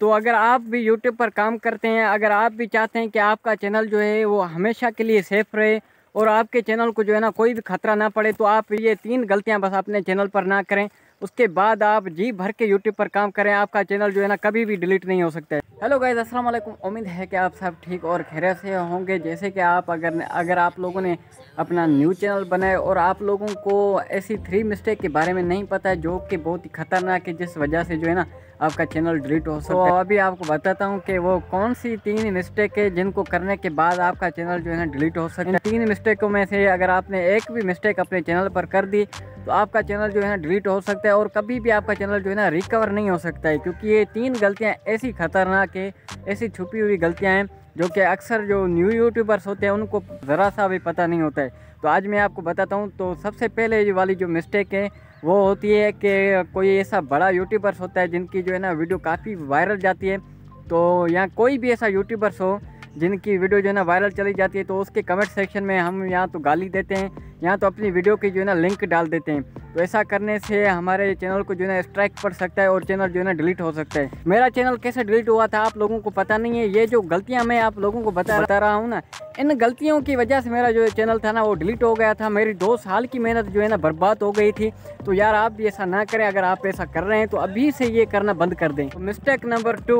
तो अगर आप भी यूट्यूब पर काम करते हैं, अगर आप भी चाहते हैं कि आपका चैनल जो है वो हमेशा के लिए सेफ़ रहे और आपके चैनल को जो है ना कोई भी खतरा ना पड़े तो आप ये तीन गलतियाँ बस अपने चैनल पर ना करें। उसके बाद आप जी भर के यूट्यूब पर काम करें, आपका चैनल जो है ना कभी भी डिलीट नहीं हो सकता है। हेलो गाइज़ अस्सलाम वालेकुम। उम्मीद है कि आप सब ठीक और खैर से होंगे। जैसे कि आप अगर अगर आप लोगों ने अपना न्यू चैनल बनाए और आप लोगों को ऐसी थ्री मिस्टेक के बारे में नहीं पता है, जो कि बहुत ही ख़तरनाक है, जिस वजह से जो है ना आपका चैनल डिलीट हो सकता है। तो अभी आपको बताता हूँ कि वो कौन सी तीन मिस्टेक है जिनको करने के बाद आपका चैनल जो है ना डिलीट हो सकता है। तीन मिस्टेकों में से अगर आपने एक भी मिस्टेक अपने चैनल पर कर दी तो आपका चैनल जो है ना डिलीट हो सकता है और कभी भी आपका चैनल जो है ना रिकवर नहीं हो सकता है क्योंकि ये तीन गलतियाँ ऐसी खतरनाक है ऐसी छुपी हुई गलतियाँ हैं जो कि अक्सर जो न्यू यूट्यूबर्स होते हैं उनको ज़रा सा भी पता नहीं होता है। तो आज मैं आपको बताता हूँ तो सबसे पहले वाली जो मिस्टेक है वो होती है कि कोई ऐसा बड़ा यूट्यूबर्स होता है जिनकी जो है ना वीडियो काफ़ी वायरल जाती है। तो यहाँ कोई भी ऐसा यूट्यूबर्स हो, जिनकी वीडियो जो है ना वायरल चली जाती है तो उसके कमेंट सेक्शन में हम यहाँ तो गाली देते हैं, यहाँ तो अपनी वीडियो की जो है ना लिंक डाल देते हैं। तो ऐसा करने से हमारे चैनल को जो है स्ट्राइक पड़ सकता है और चैनल जो है डिलीट हो सकता है। मेरा चैनल कैसे डिलीट हुआ था आप लोगों को पता नहीं है। ये जो गलतियाँ मैं आप लोगों को बता बता रहा हूँ ना, इन गलतियों की वजह से मेरा जो चैनल था ना वो डिलीट हो गया था। मेरी दो साल की मेहनत जो है ना बर्बाद हो गई थी। तो यार आप भी ऐसा ना करें, अगर आप ऐसा कर रहे हैं तो अभी से ये करना बंद कर दें। मिस्टेक नंबर टू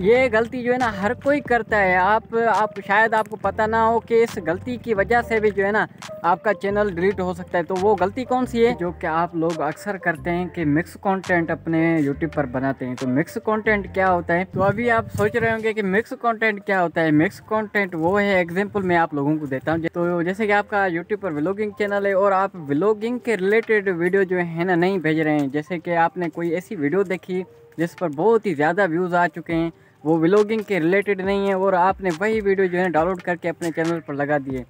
ये गलती जो है ना हर कोई करता है। आप आप शायद आपको पता ना हो कि इस गलती की वजह से भी जो है ना आपका चैनल डिलीट हो सकता है। तो वो गलती कौन सी है? जो कि आप लोग अक्सर करते हैं कि मिक्स कंटेंट अपने यूट्यूब पर बनाते हैं। तो मिक्स कंटेंट क्या होता है? तो अभी आप सोच रहे होंगे कि मिक्स कंटेंट क्या होता है? मिक्स कंटेंट वो है एग्जांपल मैं आप लोगों को देता हूँ। तो जैसे कि आपका यूट्यूब पर व्लॉगिंग चैनल है और आप व्लॉगिंग के रिलेटेड वीडियो जो है ना नहीं भेज रहे हैं। जैसे कि आपने कोई ऐसी वीडियो देखी जिस पर बहुत ही ज़्यादा व्यूज़ आ चुके हैं, वो व्लॉगिंग के रिलेटेड नहीं है और आपने वही वीडियो जो है डाउनलोड करके अपने चैनल पर लगा दिए।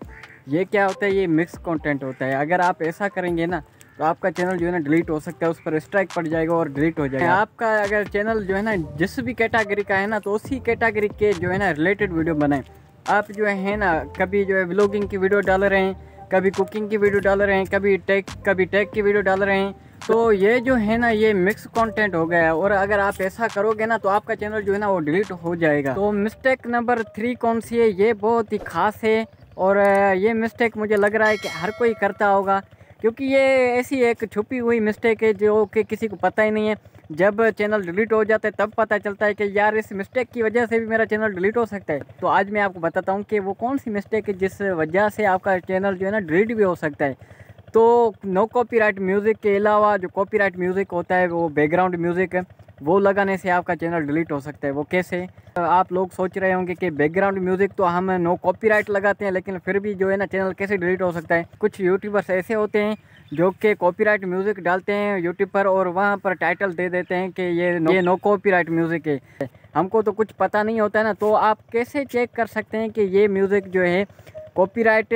ये क्या होता है? ये मिक्स कंटेंट होता है। अगर आप ऐसा करेंगे ना तो आपका चैनल जो है ना डिलीट हो सकता है, उस पर स्ट्राइक पड़ जाएगा और डिलीट हो जाएगा। आपका अगर चैनल जो है ना जिस भी कैटेगरी का है ना तो उसी कैटेगरी के जो है ना रिलेटेड वीडियो बनाएँ। आप जो है ना कभी जो है व्लॉगिंग की वीडियो डाल रहे हैं, कभी कुकिंग की वीडियो डाल रहे हैं, कभी टेक कभी टेक की वीडियो डाल रहे हैं तो ये जो है ना ये मिक्स कंटेंट हो गया है। और अगर आप ऐसा करोगे ना तो आपका चैनल जो है ना वो डिलीट हो जाएगा। तो मिस्टेक नंबर थ्री कौन सी है? ये बहुत ही खास है। और ये मिस्टेक मुझे लग रहा है कि हर कोई करता होगा। क्योंकि ये ऐसी एक छुपी हुई मिस्टेक है जो कि किसी को पता ही नहीं है। जब चैनल डिलीट हो जाता है, तब पता चलता है कि यार, इस मिस्टेक की वजह से भी मेरा चैनल डिलीट हो सकता है। तो आज मैं आपको बताता हूँ कि वो कौन सी मिस्टेक है जिस वजह से आपका चैनल जो है ना डिलीट भी हो सकता है। तो नो कॉपीराइट म्यूज़िक के अलावा जो कॉपीराइट म्यूज़िक होता है, वो बैकग्राउंड म्यूज़िक है। वो लगाने से आपका चैनल डिलीट हो सकता है वो कैसे? आप लोग सोच रहे होंगे कि बैकग्राउंड म्यूज़िक तो हम नो कॉपीराइट लगाते हैं लेकिन फिर भी जो है ना चैनल कैसे डिलीट हो सकता है? कुछ यूट्यूबर्स ऐसे होते हैं जो कि कॉपीराइट म्यूज़िक डालते हैं यूट्यूब पर और वहाँ पर टाइटल दे देते हैं कि ये नो, ये नो कॉपीराइट म्यूज़िक है। हमको तो कुछ पता नहीं होता है ना तो आप कैसे चेक कर सकते हैं कि ये म्यूज़िक जो है कॉपी कॉपीराइट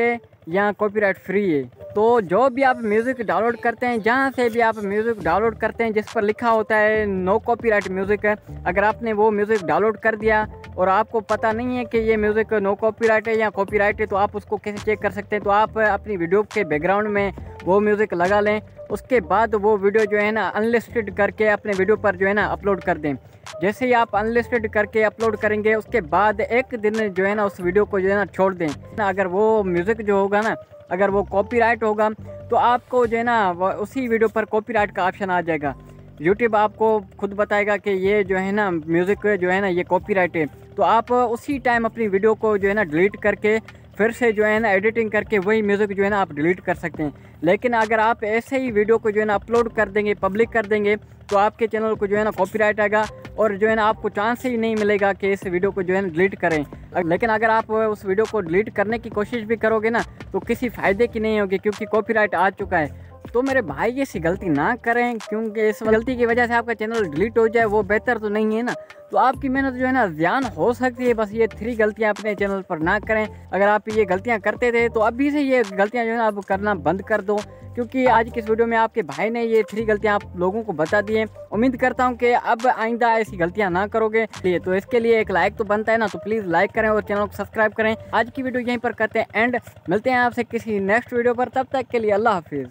है या कॉपीराइट फ्री है। तो जो भी आप म्यूज़िक डाउनलोड करते हैं, जहाँ से भी आप म्यूज़िक डाउनलोड करते हैं, जिस पर लिखा होता है नो कॉपीराइट म्यूज़िक है, अगर आपने वो म्यूज़िक डाउनलोड कर दिया और आपको पता नहीं है कि ये म्यूज़िक नो कॉपीराइट है या कॉपीराइट है तो आप उसको कैसे चेक कर सकते हैं? तो आप अपनी वीडियो के बैकग्राउंड में वो म्यूज़िक लगा लें उसके बाद वो वीडियो जो है ना अनलिस्टेड करके अपने वीडियो पर जो है ना अपलोड कर दें। जैसे ही आप अनलिस्टेड करके अपलोड करेंगे, उसके बाद एक दिन जो है ना उस वीडियो को जो है ना छोड़ दें। ना अगर वो म्यूज़िक जो होगा ना, अगर वो कॉपीराइट होगा तो आपको जो है ना उसी वीडियो पर कॉपीराइट का ऑप्शन आ जाएगा। यूट्यूब आपको खुद बताएगा कि ये जो है ना म्यूज़िक जो है ना ये कॉपीराइट है। तो आप उसी टाइम अपनी वीडियो को जो है ना डिलीट करके फिर से जो है ना एडिटिंग करके वही म्यूज़िक जो है ना आप डिलीट कर सकते हैं। लेकिन अगर आप ऐसे ही वीडियो को जो है ना अपलोड कर देंगे पब्लिक कर देंगे तो आपके चैनल को जो है ना कॉपीराइट आएगा और जो है ना आपको चांस ही नहीं मिलेगा कि इस वीडियो को जो है ना डिलीट करें। लेकिन अगर आप उस वीडियो को डिलीट करने की कोशिश भी करोगे ना तो किसी फ़ायदे की नहीं होगी क्योंकि कॉपीराइट आ चुका है। तो मेरे भाई ऐसी गलती ना करें, क्योंकि इस गलती की वजह से आपका चैनल डिलीट हो जाए, वो बेहतर तो नहीं है ना। तो आपकी मेहनत जो है ना ज्ञान हो सकती है, बस ये थ्री गलतियाँ अपने चैनल पर ना करें। अगर आप ये गलतियाँ करते थे तो अभी से ये गलतियाँ जो है ना आप करना बंद कर दो, क्योंकि आज की इस वीडियो में आपके भाई ने ये थ्री गलतियाँ आप लोगों को बता दी हैं। उम्मीद करता हूँ कि अब आइंदा ऐसी गलतियाँ ना करोगे। तो इसके लिए एक लाइक तो बनता है ना तो प्लीज़ लाइक करें और चैनल को सब्सक्राइब करें। आज की वीडियो यहीं पर करते हैं एंड मिलते हैं आपसे किसी नेक्स्ट वीडियो पर, तब तक के लिए अल्लाह हाफिज़।